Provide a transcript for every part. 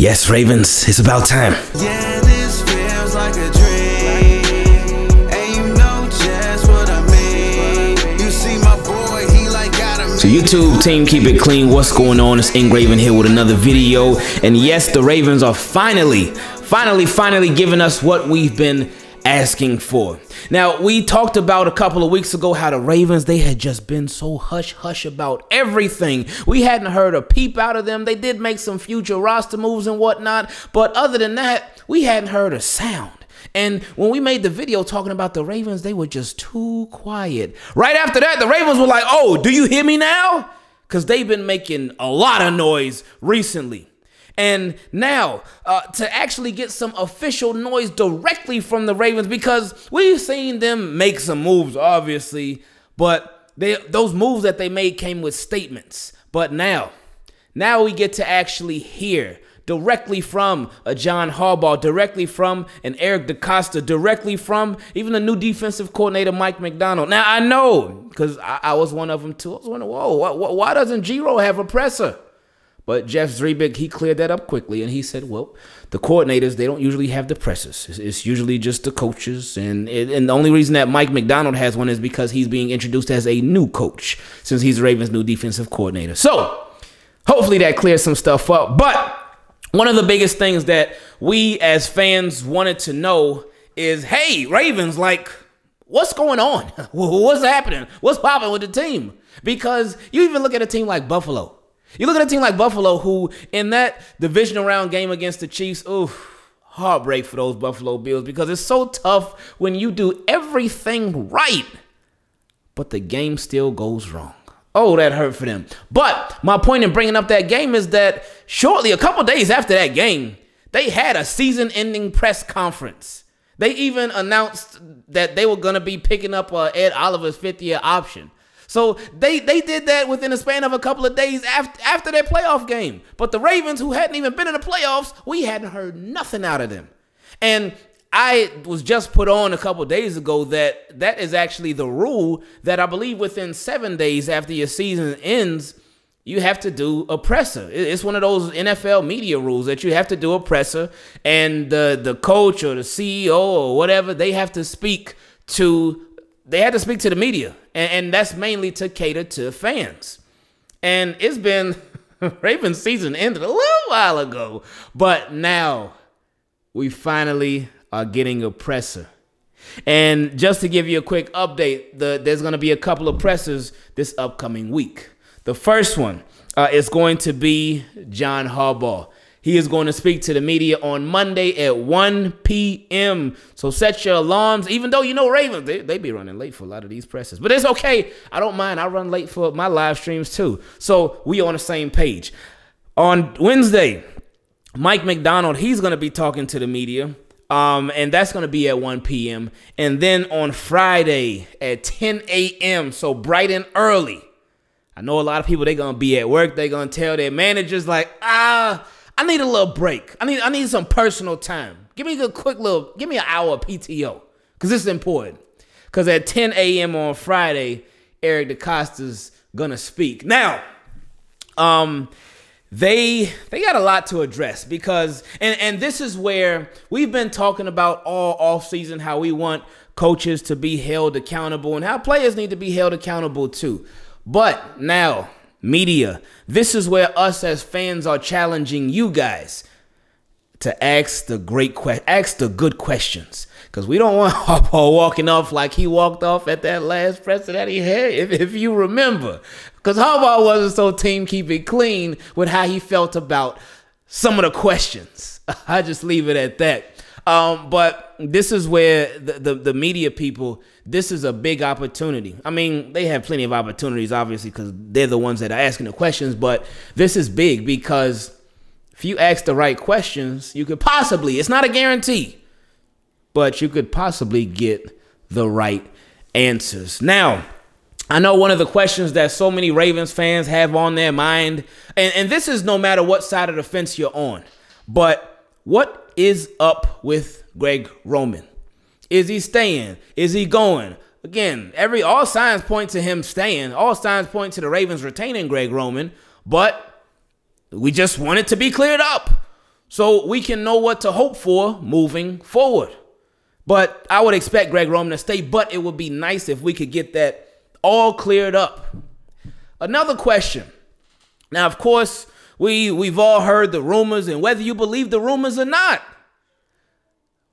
Yes, Ravens, it's about time. Yeah, this feels like a dream. And you know just what I mean. You see my boy, he like got a So YouTube team, keep it clean. What's going on? It's Ingraven here with another video. And yes, the Ravens are finally, finally, finally giving us what we've been asking for. Now, we talked about a couple of weeks ago how the Ravens, they had just been so hush hush about everything. We hadn't heard a peep out of them. They did make some future roster moves and whatnot, but other than that, we hadn't heard a sound. And when we made the video talking about the Ravens, they were just too quiet. Right after that, the Ravens were like, oh, do you hear me now? Because they've been making a lot of noise recently. And now, uh, to actually get some official noise directly from the Ravens, because we've seen them make some moves, obviously, but they, those moves that they made came with statements. But now, now we get to actually hear directly from a John Harbaugh, directly from an Eric DeCosta, directly from even the new defensive coordinator Mike Macdonald. Now I know because I, I, was one of them too. I was wondering, whoa, why, why doesn't G-Ro have a presser? But Jeff Zrebiec, he cleared that up quickly and he said, well, the coordinators, they don't usually have the pressers. It's, it's usually just the coaches. And, it, and the only reason that Mike Macdonald has one is because he's being introduced as a new coach since he's Ravens' new defensive coordinator. So hopefully that clears some stuff up. But one of the biggest things that we as fans wanted to know is hey, Ravens, like, what's going on? What's happening? What's popping with the team? Because you even look at a team like Buffalo. You look at a team like Buffalo, who in that divisional round game against the Chiefs, oof, heartbreak for those Buffalo Bills because it's so tough when you do everything right, but the game still goes wrong. Oh, that hurt for them. But my point in bringing up that game is that shortly, a couple days after that game, they had a season ending press conference. They even announced that they were going to be picking up uh, Ed Oliver's fifth year option. So they they did that within a span of a couple of days after after their playoff game. But the Ravens, who hadn't even been in the playoffs, we hadn't heard nothing out of them. And I was just put on a couple days ago that that is actually the rule that I believe within seven days after your season ends, you have to do a presser. It's one of those NFL media rules that you have to do a presser, and the the coach or the CEO or whatever they have to speak to they had to speak to the media, and, and that's mainly to cater to fans. And it's been Ravens season ended a little while ago, but now we finally are getting a presser. And just to give you a quick update, the, there's going to be a couple of pressers this upcoming week. The first one uh, is going to be John Harbaugh. He is going to speak to the media on Monday at 1 p.m. So set your alarms, even though you know Ravens, they, they be running late for a lot of these presses. But it's okay. I don't mind. I run late for my live streams too. So we on the same page. On Wednesday, Mike Macdonald, he's going to be talking to the media. Um, and that's going to be at 1 p.m. And then on Friday at 10 a.m., so bright and early. I know a lot of people, they're going to be at work. They're going to tell their managers, like, ah, I need a little break. I need I need some personal time. Give me a quick little, give me an hour PTO. Because this is important. Because at 10 a.m. on Friday, Eric DeCosta's gonna speak. Now, um, they they got a lot to address because and and this is where we've been talking about all off season how we want coaches to be held accountable and how players need to be held accountable too. But now media. This is where us as fans are challenging you guys to ask the great que- ask the good questions. Cause we don't want Harbaugh walking off like he walked off at that last presser that he had, if, if you remember. Cause Harbaugh wasn't so team keep it clean with how he felt about some of the questions. I just leave it at that. Um, but this is where the, the, the media people, this is a big opportunity. I mean, they have plenty of opportunities, obviously, because they're the ones that are asking the questions. But this is big because if you ask the right questions, you could possibly, it's not a guarantee, but you could possibly get the right answers. Now, I know one of the questions that so many Ravens fans have on their mind, and, and this is no matter what side of the fence you're on, but what is up with Greg Roman? Is he staying? Is he going? Again, every all signs point to him staying. All signs point to the Ravens retaining Greg Roman, but we just want it to be cleared up. So we can know what to hope for moving forward. But I would expect Greg Roman to stay, but it would be nice if we could get that all cleared up. Another question. Now, of course, we we've all heard the rumors, and whether you believe the rumors or not,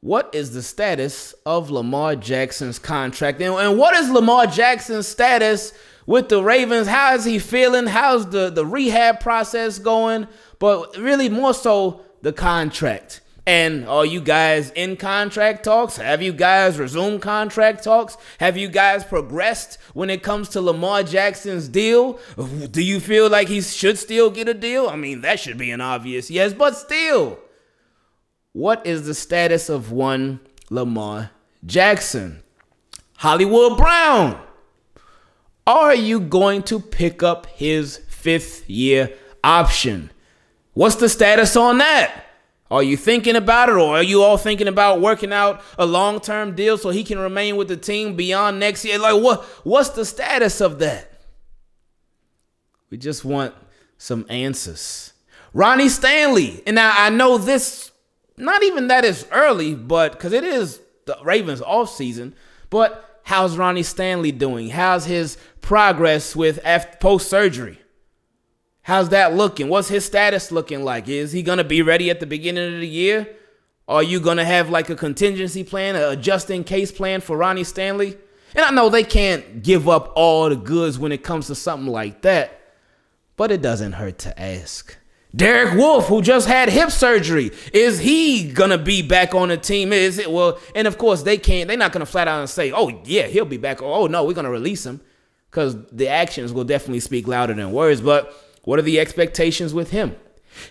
what is the status of Lamar Jackson's contract? And, and what is Lamar Jackson's status with the Ravens? How is he feeling? How's the, the rehab process going? But really, more so, the contract. And are you guys in contract talks? Have you guys resumed contract talks? Have you guys progressed when it comes to Lamar Jackson's deal? Do you feel like he should still get a deal? I mean, that should be an obvious yes, but still, what is the status of one Lamar Jackson? Hollywood Brown, are you going to pick up his fifth year option? What's the status on that? Are you thinking about it, or are you all thinking about working out a long-term deal so he can remain with the team beyond next year? Like, what? What's the status of that? We just want some answers. Ronnie Stanley, and now I know this, not even that is early, but because it is the Ravens off season, but how's Ronnie Stanley doing? How's his progress with post surgery? How's that looking? What's his status looking like? Is he going to be ready at the beginning of the year? Are you going to have like a contingency plan, a just in case plan for Ronnie Stanley? And I know they can't give up all the goods when it comes to something like that, but it doesn't hurt to ask. Derek Wolfe, who just had hip surgery, is he gonna be back on the team? Is it well? And of course, they can't. They're not gonna flat out and say, "Oh yeah, he'll be back." Oh no, we're gonna release him, because the actions will definitely speak louder than words. But what are the expectations with him?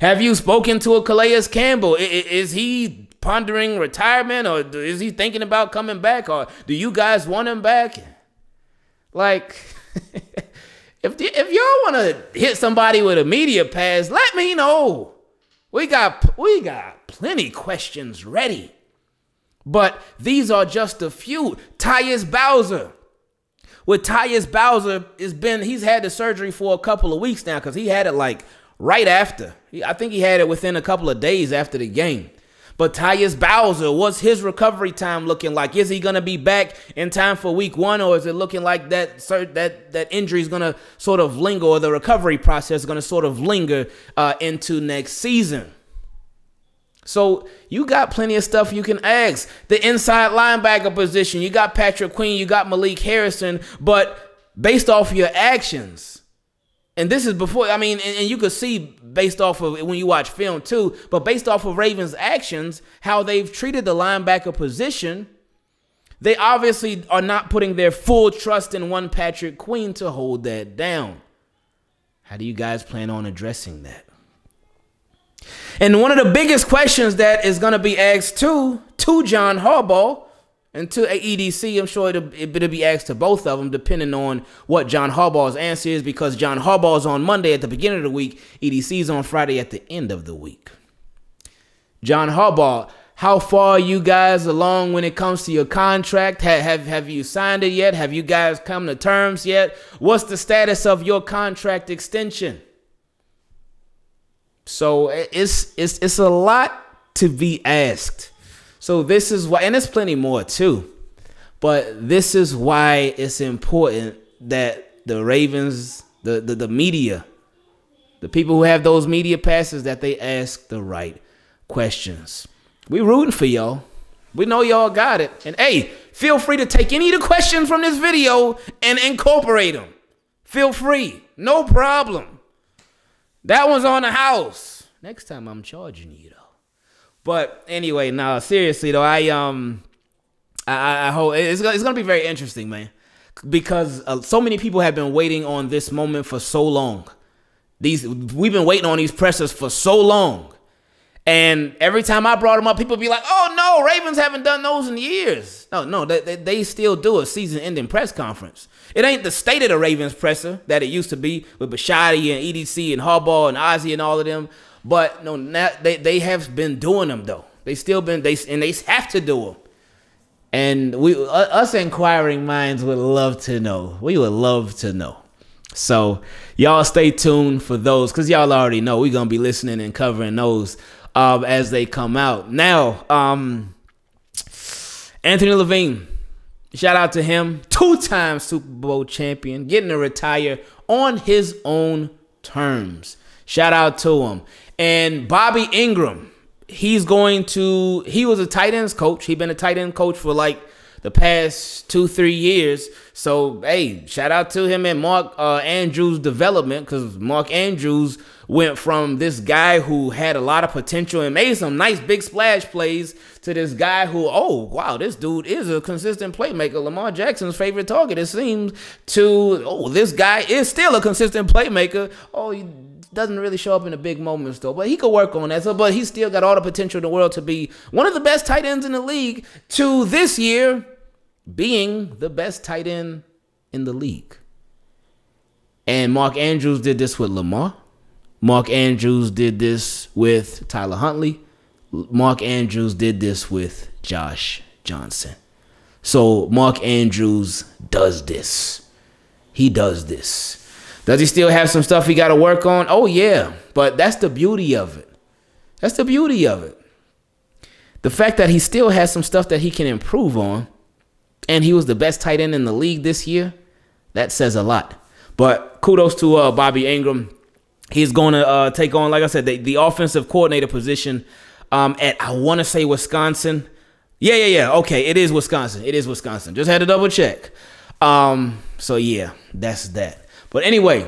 Have you spoken to a Calais Campbell? Is he pondering retirement or is he thinking about coming back or do you guys want him back? Like, if, if y'all want to hit somebody with a media pass, let me know. We got we got plenty questions ready. But these are just a few. Tyus Bowser with Tyus Bowser, it's been he's had the surgery for a couple of weeks now because he had it like right after. I think he had it within a couple of days after the game. But Tyus Bowser, what's his recovery time looking like? Is he going to be back in time for week one, or is it looking like that that that injury is going to sort of linger, or the recovery process is going to sort of linger uh, into next season? So you got plenty of stuff you can ask. The inside linebacker position, you got Patrick Queen, you got Malik Harrison, but based off your actions, and this is before, I mean, and, and, you could see based off of when you watch film too, but based off of Ravens' actions, how they've treated the linebacker position, they obviously are not putting their full trust in one Patrick Queen to hold that down. How do you guys plan on addressing that? And one of the biggest questions that is going to be asked to to John Harbaugh and to EDC, I'm sure it'll, it'll be asked to both of them, depending on what John Harbaugh's answer is, because John Harbaugh's on Monday at the beginning of the week, EDC's on Friday at the end of the week. John Harbaugh, how far are you guys along when it comes to your contract? Have, have, have you signed it yet? Have you guys come to terms yet? What's the status of your contract extension? So it's it's it's a lot to be asked. So this is why, and there's plenty more too. But this is why it's important that the Ravens, the, the, the media, the people who have those media passes, that they ask the right questions. We rooting for y'all. We know y'all got it. And hey, feel free to take any of the questions from this video and incorporate them. Feel free. No problem. That one's on the house. Next time I'm charging you though. But anyway, now seriously though, I um, I, I hope it's it's gonna be very interesting, man, because uh, so many people have been waiting on this moment for so long. These we've been waiting on these pressers for so long, and every time I brought them up, people be like, "Oh no, Ravens haven't done those in years." No, no, they they, they still do a season-ending press conference. It ain't the state of the Ravens presser that it used to be with Bisciotti and EDC and Harbaugh and Ozzie and all of them. But no, now they, they have been doing them though. They still been they and they have to do them. And we us inquiring minds would love to know. We would love to know. So y'all stay tuned for those because y'all already know we're gonna be listening and covering those um, as they come out. Now, um, Anthony Levine, shout out to him, two-time Super Bowl champion, getting to retire on his own terms. Shout out to him. And Bobby Engram, he's going to he was a tight ends coach. He's been a tight end coach for like the past two, three years. So, hey, shout out to him and Mark uh, Andrews' development because Mark Andrews went from this guy who had a lot of potential and made some nice big splash plays to this guy who, oh, wow, this dude is a consistent playmaker. Lamar Jackson's favorite target, it seems, to, oh, this guy is still a consistent playmaker. Oh, he doesn't really show up in the big moments though, but he could work on that. So, but he's still got all the potential in the world to be one of the best tight ends in the league. To this year, being the best tight end in the league. And Mark Andrews did this with Lamar. Mark Andrews did this with Tyler Huntley. Mark Andrews did this with Josh Johnson. So Mark Andrews does this. He does this. Does he still have some stuff he got to work on? Oh, yeah. But that's the beauty of it. That's the beauty of it. The fact that he still has some stuff that he can improve on and he was the best tight end in the league this year, that says a lot. But kudos to uh, Bobby Engram. He's going to uh, take on, like I said, the, the offensive coordinator position um, at, I want to say, Wisconsin. Yeah, yeah, yeah. Okay, it is Wisconsin. It is Wisconsin. Just had to double check. Um, so, yeah, that's that. But anyway,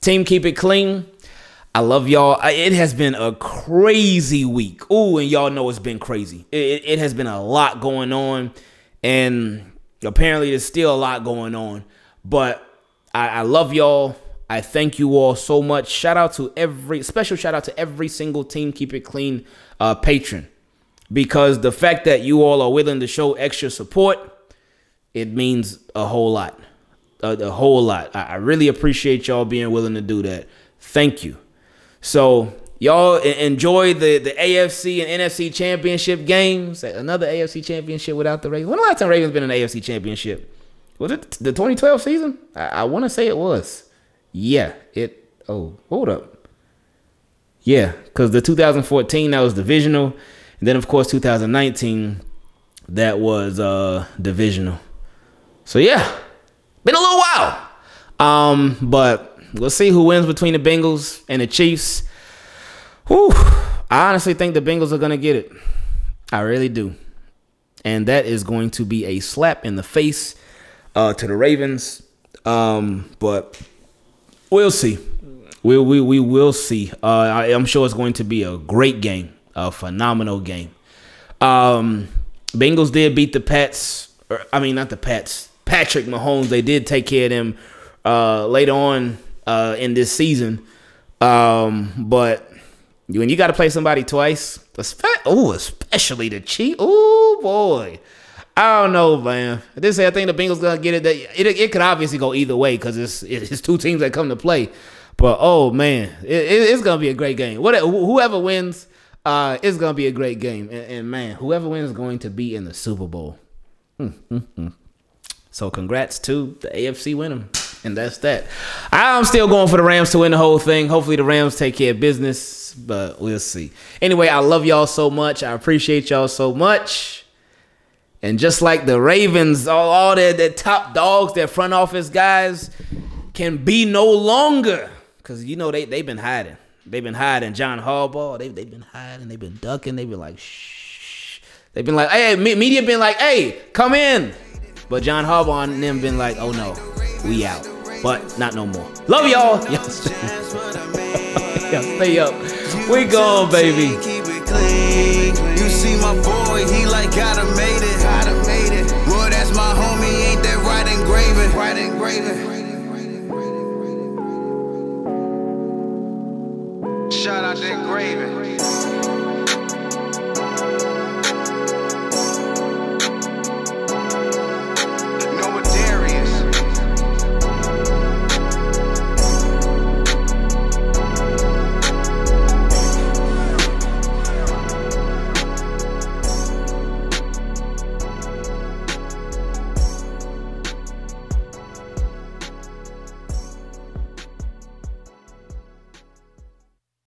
team, keep it clean. I love y'all. It has been a crazy week. Ooh, and y'all know it's been crazy. It, it has been a lot going on and apparently there's still a lot going on. But I, I love y'all. I thank you all so much. Shout out to every special shout out to every single team Keep It Clean uh, patron because the fact that you all are willing to show extra support, it means a whole lot, a, a whole lot. I, I really appreciate y'all being willing to do that. Thank you. So Y'all enjoy the, the AFC and NFC championship games. Another AFC championship without the Ravens. When the last time Ravens been in an AFC championship? Was it the 2012 season? I, I want to say it was. Yeah. It. Oh, hold up. Yeah, because the 2014 that was divisional, and then of course 2019 that was uh divisional. So yeah, been a little while. Um, but we'll see who wins between the Bengals and the Chiefs. Whew, I honestly think the Bengals are going to get it. I really do. And that is going to be a slap in the face uh, to the Ravens. Um, but we'll see. We, we, we will see. Uh, I, am sure it's going to be a great game, a phenomenal game. Um, Bengals did beat the Pats. Or, I mean, not the Pats. Patrick Mahomes. They did take care of them uh, later on uh, in this season. Um, but when you got to play somebody twice, oh, especially the Chiefs. Oh boy, I don't know, man. I did say I think the Bengals gonna get it. It, it, it could obviously go either way because it's it's two teams that come to play. But oh man, it, it's gonna be a great game. Whatever, whoever wins, uh, it's gonna be a great game. And, and, man, whoever wins is going to be in the Super Bowl. Mm-hmm. So congrats to the AFC winner. And that's that. I'm still going for the Rams to win the whole thing. Hopefully the Rams take care of business but we'll see. Anyway, I love y'all so much. I appreciate y'all so much. And just like the Ravens, all, all their, their top dogs, their front office guys can be no longer. Because, you know, they, they've been hiding. They've been hiding. John Harbaugh, they, they've been hiding. They've been ducking. They've been like, shh. They've been like, hey, media been like, hey, come in. But John Harbaugh and them been like, oh no, we out. But not no more. Love y'all. Y'all stay up. We go, baby. You see my boy, he like gotta made it. Gotta made it. Boy, that's my homie, ain't that right Ingraven? Right Ingraven. Shout out to Ingraven.